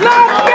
来